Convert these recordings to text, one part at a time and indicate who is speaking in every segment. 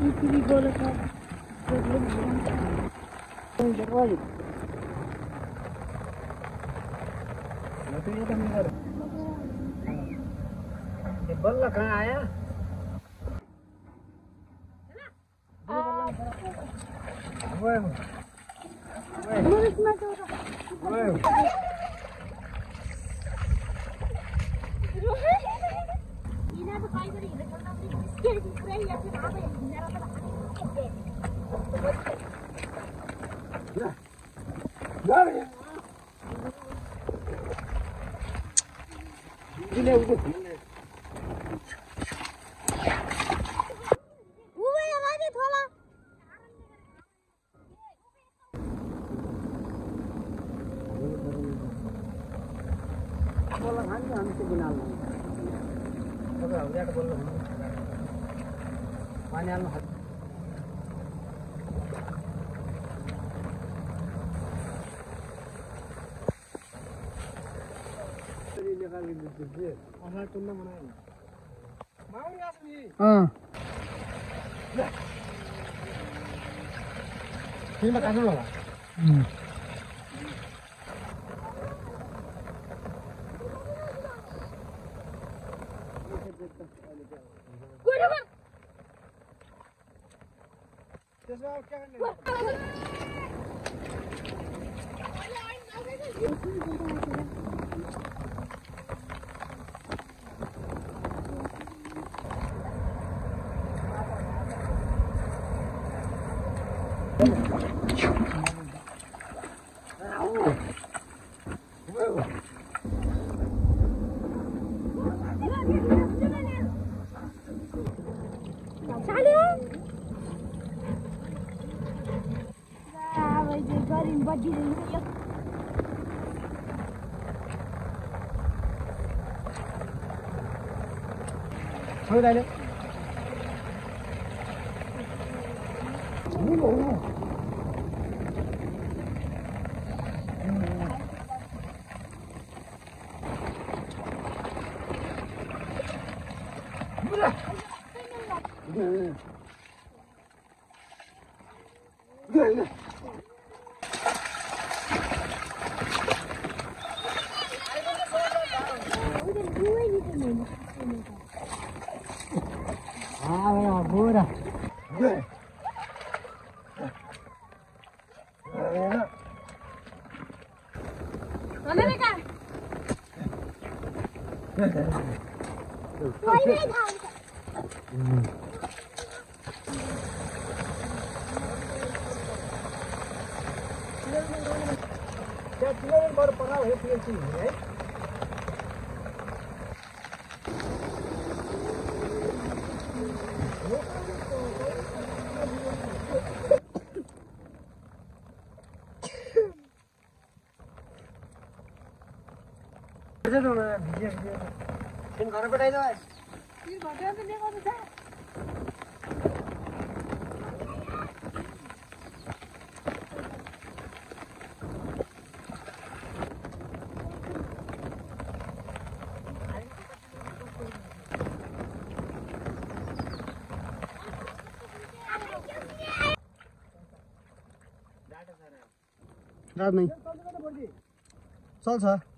Speaker 1: İyi bir gol atar.
Speaker 2: Önce var ya.
Speaker 3: ये बल्ला कहाँ आया वो
Speaker 1: वो
Speaker 3: वो
Speaker 4: Bueno, ya
Speaker 2: lo han detorado.
Speaker 3: হবে ওদের বললো মানে আমি 아. Wow.
Speaker 1: vui nhất
Speaker 3: thôi đây đi muốn ngủ không Yeah, yeah. Ah, é vamos bura.
Speaker 4: Vamos pegar. Vai pegar.
Speaker 3: Ya tienen baru pernah happy happy, right? घर पठाइदो रात नहीं चल्छ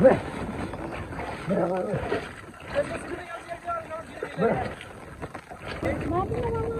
Speaker 1: Ne
Speaker 4: yapıyorsun lan?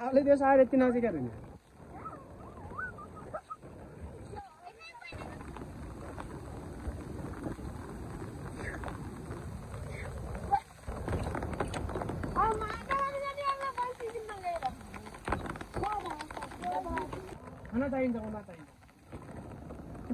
Speaker 3: अहिले दियो यति नजिक होइन होला चाहिन्छ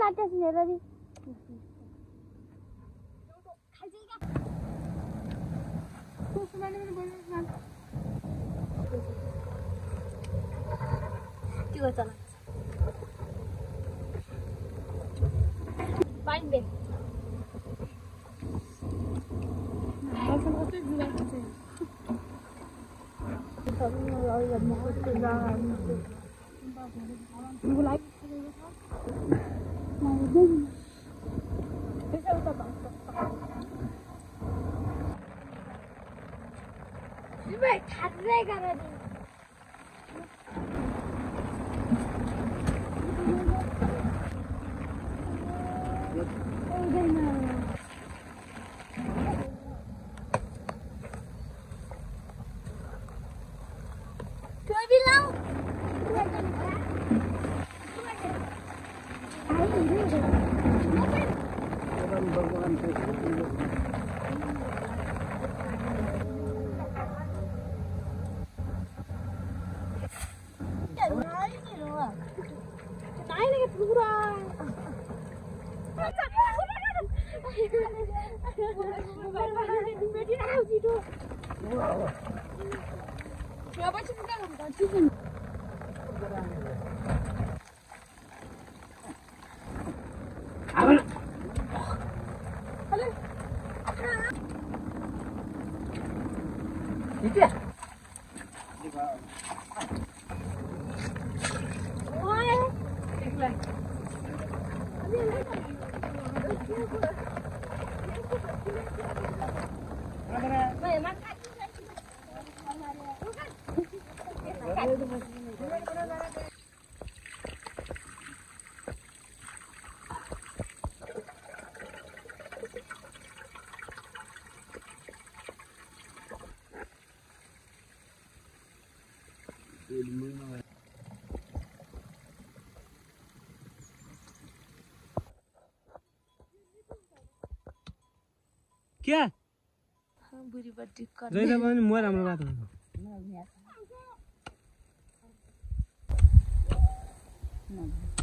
Speaker 4: लाटे सुनेर दी
Speaker 1: त्यो चला
Speaker 4: पाइन
Speaker 1: 집에
Speaker 4: 갓내 가라니
Speaker 3: 아무나 对。क्या? जहिले पनि म राम्रो बात हुन्छ
Speaker 2: कर